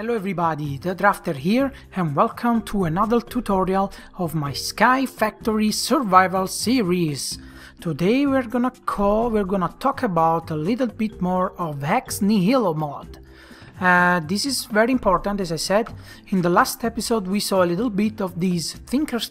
Hello everybody, the Drafter here and welcome to another tutorial of my Sky Factory Survival series. Today we're gonna call, we're gonna talk about a little bit more of Ex Nihilo mod. Uh, this is very important as I said, in the last episode we saw a little bit of this Tinkers',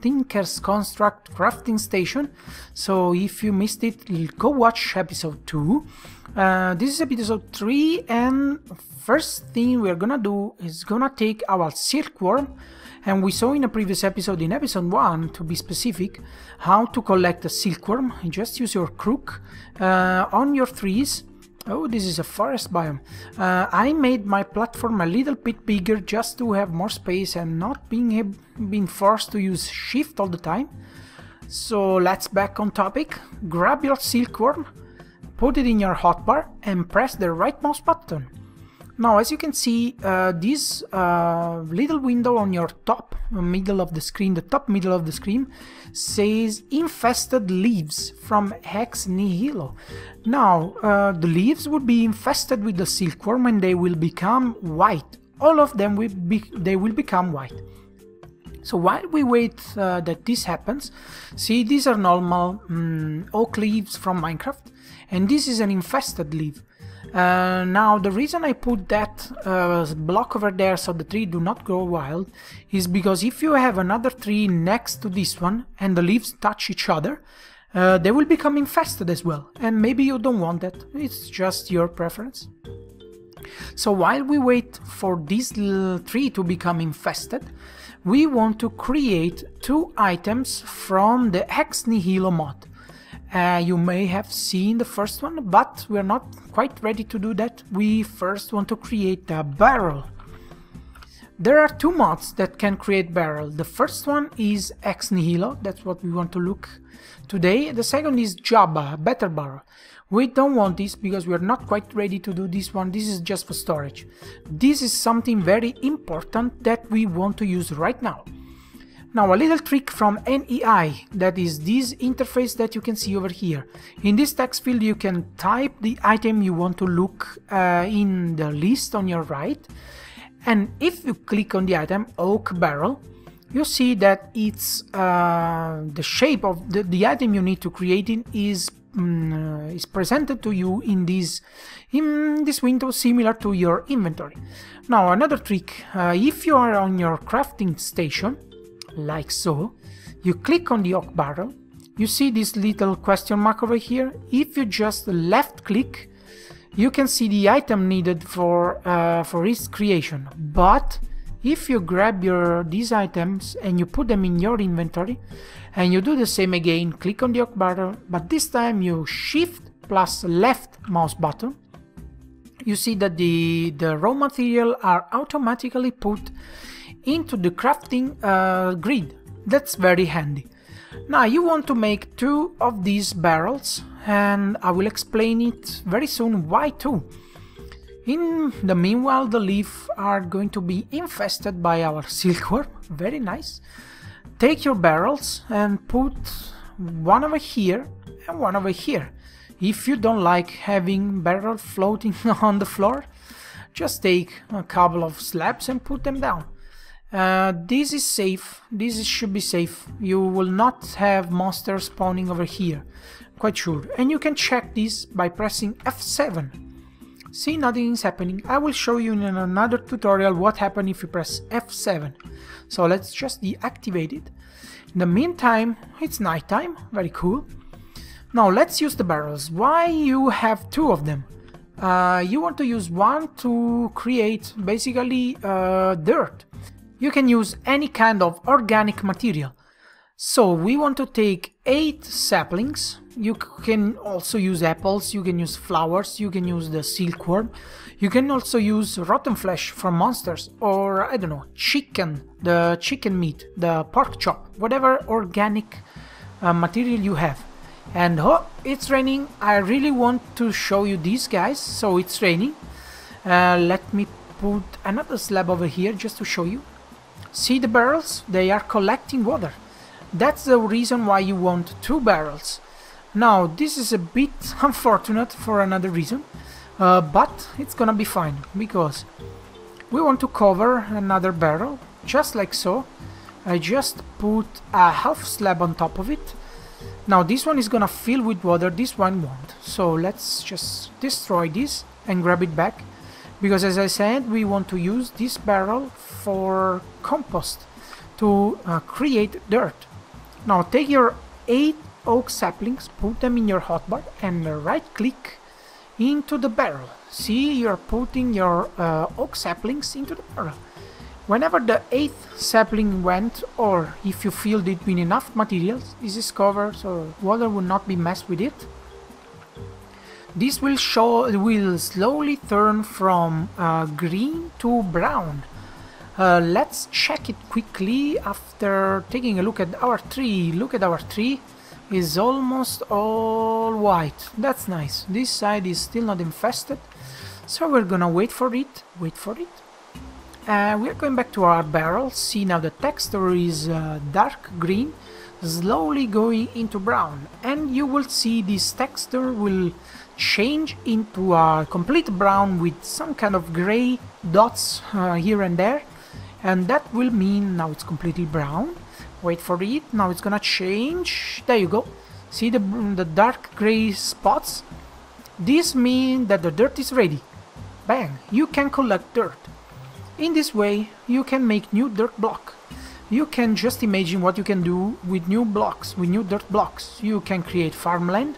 Tinkers' Construct crafting station, so if you missed it, go watch episode 2. Uh, this is episode 3 and first thing we're gonna do is gonna take our silkworm and we saw in a previous episode, in episode 1 to be specific, how to collect a silkworm. You just use your crook uh, on your trees. Oh, this is a forest biome. Uh, I made my platform a little bit bigger just to have more space and not being, being forced to use shift all the time. So let's back on topic. Grab your silkworm put it in your hotbar and press the right mouse button. Now as you can see uh, this uh, little window on your top middle of the screen, the top middle of the screen says infested leaves from Ex Nihilo. Now uh, the leaves would be infested with the silkworm and they will become white. All of them will be, they will become white. So while we wait uh, that this happens, see these are normal um, oak leaves from Minecraft and this is an infested leaf. Uh, now the reason I put that uh, block over there so the tree do not grow wild is because if you have another tree next to this one and the leaves touch each other uh, they will become infested as well and maybe you don't want that, it's just your preference. So while we wait for this tree to become infested we want to create two items from the Ex Nihilo mod. Uh, you may have seen the first one, but we're not quite ready to do that. We first want to create a barrel. There are two mods that can create barrel. The first one is Ex Nihilo, that's what we want to look today. The second is Jabba, Better Barrel. We don't want this because we're not quite ready to do this one, this is just for storage. This is something very important that we want to use right now. Now a little trick from NEI, that is this interface that you can see over here. In this text field you can type the item you want to look uh, in the list on your right and if you click on the item oak barrel you see that it's uh, the shape of the, the item you need to create in is um, is presented to you in this in this window similar to your inventory. Now another trick, uh, if you are on your crafting station like so, you click on the oak barrel, you see this little question mark over here, if you just left click, you can see the item needed for, uh, for its creation, but if you grab your these items and you put them in your inventory and you do the same again, click on the oak barrel, but this time you shift plus left mouse button, you see that the, the raw material are automatically put into the crafting uh, grid. That's very handy. Now you want to make two of these barrels and I will explain it very soon why two. In the meanwhile the leaf are going to be infested by our silkworm, very nice. Take your barrels and put one over here and one over here. If you don't like having barrel floating on the floor, just take a couple of slabs and put them down. Uh, this is safe, this should be safe, you will not have monsters spawning over here, quite sure. And you can check this by pressing F7. See, nothing is happening. I will show you in another tutorial what happens if you press F7. So let's just deactivate it. In the meantime, it's nighttime, very cool. Now let's use the barrels. Why you have two of them? Uh, you want to use one to create basically uh, dirt you can use any kind of organic material. So we want to take 8 saplings, you can also use apples, you can use flowers, you can use the silkworm, you can also use rotten flesh from monsters, or I don't know, chicken, the chicken meat, the pork chop, whatever organic uh, material you have. And oh, it's raining, I really want to show you these guys, so it's raining. Uh, let me put another slab over here just to show you. See the barrels? They are collecting water. That's the reason why you want two barrels. Now, this is a bit unfortunate for another reason, uh, but it's gonna be fine, because we want to cover another barrel just like so I just put a half slab on top of it now this one is gonna fill with water this one won't so let's just destroy this and grab it back because as I said we want to use this barrel for compost to uh, create dirt. Now take your 8 oak saplings put them in your hotbar and right click into the barrel. See you're putting your uh, oak saplings into the barrel. Whenever the eighth sapling went or if you filled it with enough materials this is covered so water will not be messed with it this will show will slowly turn from uh, green to brown. Uh, let's check it quickly after taking a look at our tree. Look at our tree. Is almost all white. That's nice. This side is still not infested. So we're gonna wait for it, wait for it. Uh, we're going back to our barrel, see now the texture is uh, dark green, slowly going into brown. And you will see this texture will change into a complete brown with some kind of gray dots uh, here and there. And that will mean now it's completely brown. Wait for it, now it's gonna change. There you go. See the, the dark gray spots? This means that the dirt is ready bang, you can collect dirt. In this way, you can make new dirt block. You can just imagine what you can do with new blocks, with new dirt blocks. You can create farmland.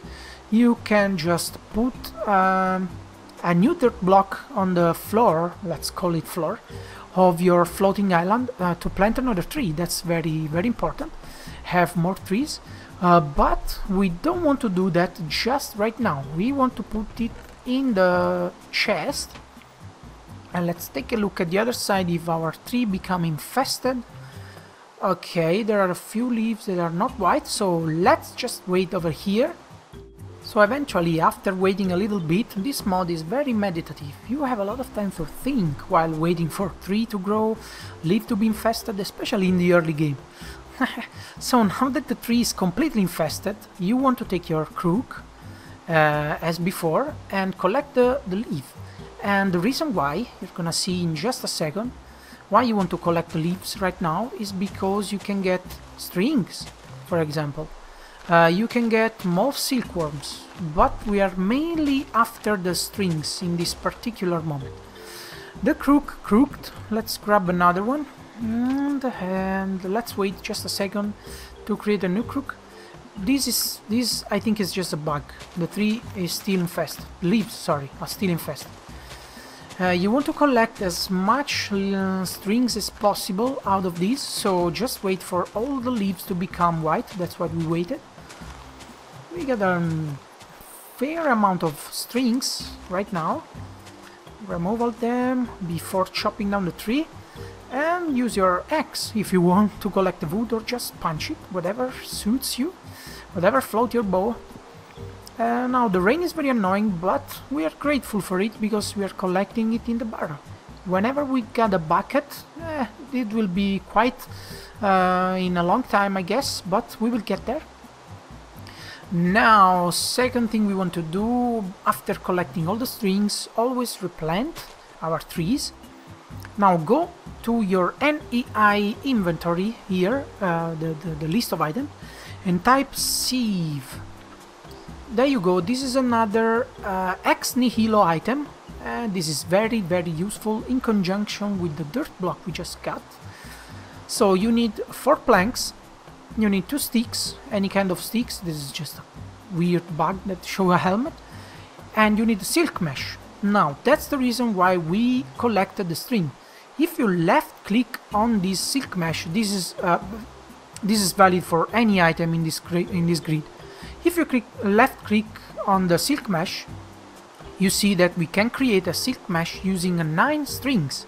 You can just put um, a new dirt block on the floor, let's call it floor, of your floating island uh, to plant another tree. That's very, very important. Have more trees. Uh, but we don't want to do that just right now. We want to put it in the chest and let's take a look at the other side if our tree become infested okay there are a few leaves that are not white so let's just wait over here so eventually after waiting a little bit this mod is very meditative you have a lot of time to think while waiting for tree to grow leaf to be infested especially in the early game so now that the tree is completely infested you want to take your crook uh, as before and collect the, the leaf. And the reason why, you're gonna see in just a second, why you want to collect the leaves right now is because you can get strings, for example. Uh, you can get more silkworms, but we are mainly after the strings in this particular moment. The crook crooked, let's grab another one, and, and let's wait just a second to create a new crook this is this I think is just a bug. The tree is still infested. Leaves, sorry, are still infested. Uh, you want to collect as much uh, strings as possible out of these, so just wait for all the leaves to become white. That's what we waited. We got a fair amount of strings right now. Remove all them before chopping down the tree and use your axe if you want to collect the wood or just punch it, whatever suits you. Whatever float your bow. Uh, now the rain is very annoying, but we are grateful for it because we are collecting it in the barrel. Whenever we get a bucket, eh, it will be quite uh, in a long time I guess, but we will get there. Now, second thing we want to do after collecting all the strings, always replant our trees. Now go to your NEI inventory here, uh, the, the, the list of items, and type sieve. There you go, this is another uh, ex nihilo item and this is very very useful in conjunction with the dirt block we just got. So you need 4 planks, you need 2 sticks, any kind of sticks, this is just a weird bug that show a helmet, and you need a silk mesh. Now that's the reason why we collected the string. If you left click on this silk mesh, this is uh, this is valid for any item in this, in this grid. If you click left click on the silk mesh, you see that we can create a silk mesh using 9 strings.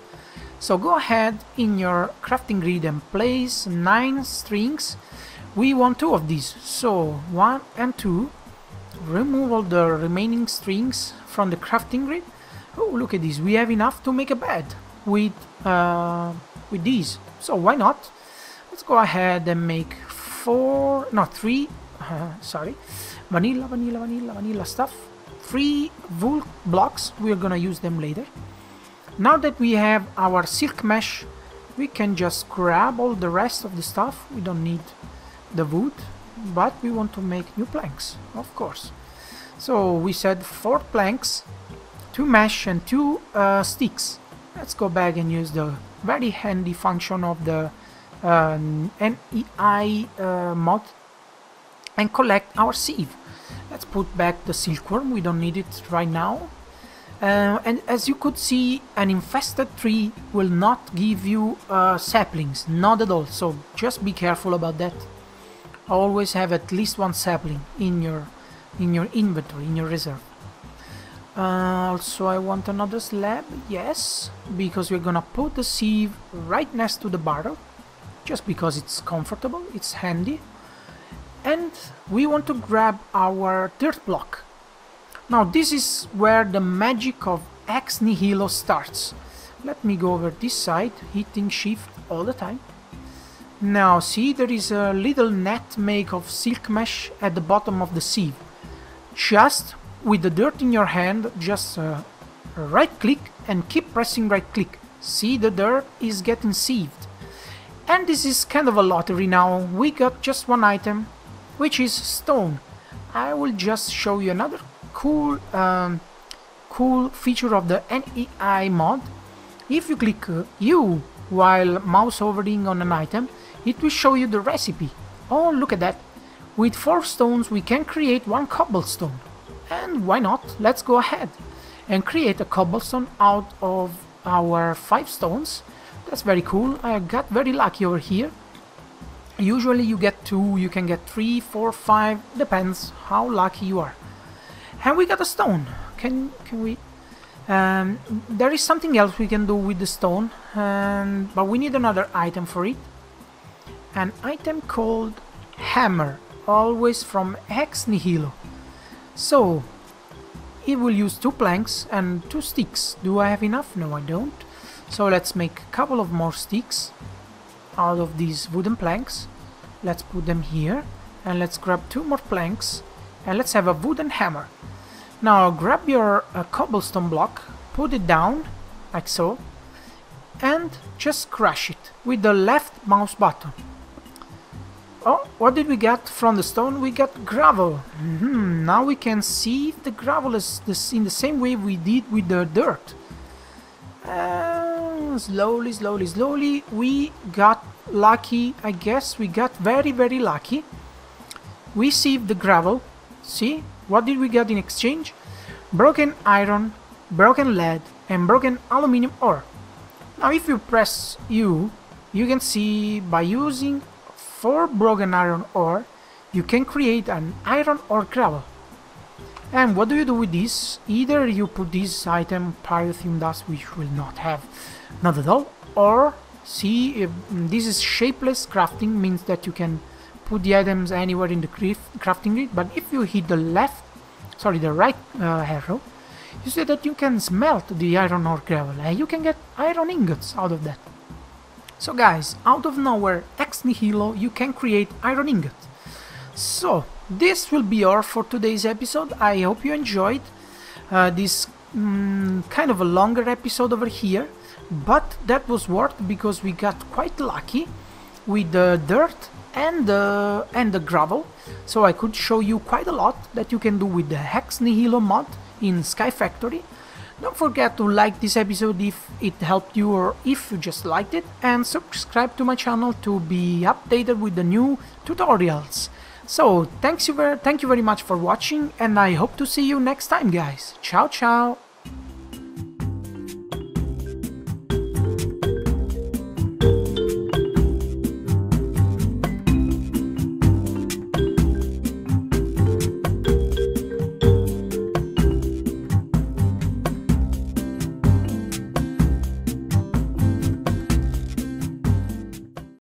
So go ahead in your crafting grid and place 9 strings. We want 2 of these, so 1 and 2. Remove all the remaining strings from the crafting grid. Oh, look at this, we have enough to make a bed with, uh, with these. So why not? let's go ahead and make four no three uh, sorry vanilla vanilla vanilla vanilla stuff three wool blocks we're gonna use them later Now that we have our silk mesh, we can just grab all the rest of the stuff. We don't need the wood, but we want to make new planks, of course. So we said four planks, two mesh and two uh, sticks. Let's go back and use the very handy function of the uh, NEI uh, mod and collect our sieve. Let's put back the silkworm, we don't need it right now. Uh, and as you could see, an infested tree will not give you uh, saplings, not at all, so just be careful about that. Always have at least one sapling in your in your inventory, in your reserve. Uh, also, I want another slab, yes, because we're gonna put the sieve right next to the barrel, just because it's comfortable, it's handy. And we want to grab our dirt block. Now this is where the magic of Ex Nihilo starts. Let me go over this side, hitting shift all the time. Now see there is a little net make of silk mesh at the bottom of the sieve. Just with the dirt in your hand, just uh, right click and keep pressing right click. See the dirt is getting sieved. And this is kind of a lottery now. We got just one item, which is stone. I will just show you another cool um, cool feature of the NEI mod. If you click uh, U while mouse hovering on an item, it will show you the recipe. Oh, look at that. With 4 stones we can create one cobblestone. And why not? Let's go ahead and create a cobblestone out of our 5 stones. That's very cool. I got very lucky over here. Usually you get 2, you can get three, four, five. depends how lucky you are. And we got a stone. Can can we... Um, there is something else we can do with the stone, um, but we need another item for it. An item called Hammer, always from Ex Nihilo. So, it will use two planks and two sticks. Do I have enough? No, I don't. So let's make a couple of more sticks out of these wooden planks. Let's put them here and let's grab two more planks and let's have a wooden hammer. Now grab your uh, cobblestone block, put it down, like so, and just crush it with the left mouse button. Oh, what did we get from the stone? We got gravel. Mm -hmm. Now we can see the gravel is this in the same way we did with the dirt. Uh, slowly, slowly, slowly, we got lucky. I guess we got very, very lucky. We sieved the gravel. See, what did we get in exchange? Broken iron, broken lead, and broken aluminium ore. Now if you press U, you can see by using 4 broken iron ore, you can create an iron ore gravel. And what do you do with this? Either you put this item pyrotheum dust, which will not have, not at all, or see if this is shapeless crafting, means that you can put the items anywhere in the crafting grid, but if you hit the left, sorry, the right uh, arrow, you see that you can smelt the iron ore gravel, and you can get iron ingots out of that. So guys, out of nowhere, ex nihilo, you can create iron ingot. So, this will be all for today's episode. I hope you enjoyed uh, this mm, kind of a longer episode over here, but that was worth because we got quite lucky with the dirt and the and the gravel so I could show you quite a lot that you can do with the Ex Nihilo mod in Sky Factory don't forget to like this episode if it helped you or if you just liked it. And subscribe to my channel to be updated with the new tutorials. So thanks you very, thank you very much for watching and I hope to see you next time guys. Ciao ciao